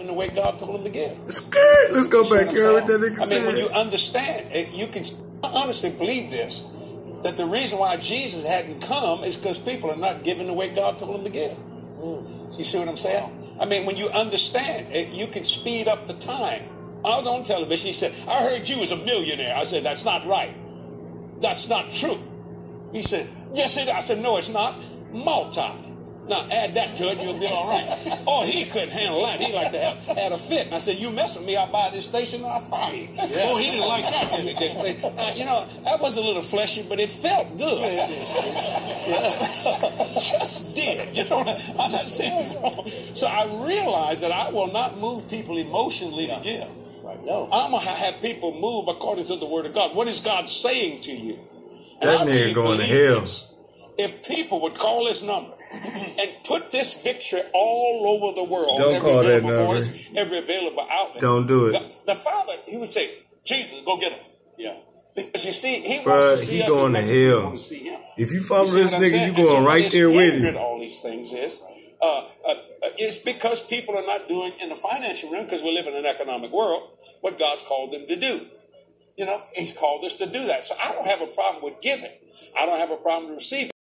in the way God told him to give. Skirt. Let's go back here that nigga I mean, when you understand, eh, you can honestly believe this, that the reason why Jesus hadn't come is because people are not giving the way God told them to give. You see what I'm saying? I mean, when you understand, eh, you can speed up the time. I was on television. He said, I heard you was a millionaire. I said, that's not right. That's not true. He said, yes, it. I said, no, it's not. Multi. Now add that to it, you'll be all right. oh, he couldn't handle that. He like to have had a fit. And I said, you mess with me, I'll buy this station and I'll fire you. Oh, he didn't like that. Did he? Did he? Uh, you know, that was a little fleshy, but it felt good. Just did. You know, I'm not saying wrong. So I realized that I will not move people emotionally to give. No. I'm gonna have people move according to the word of God. What is God saying to you? And That I nigga going to hell. this. If people would call this number and put this picture all over the world, Don't every call that number. voice, every available outlet. Don't do it. The, the father, he would say, "Jesus, go get him." Yeah. Because you see, he Bruh, wants to see he us going to much as we hell. to see him. If you follow see this nigga, you And going so right is there with him. All these things is, uh, uh, uh, it's because people are not doing in the financial realm because we live in an economic world what God's called them to do. You know, He's called us to do that. So I don't have a problem with giving. I don't have a problem with receiving.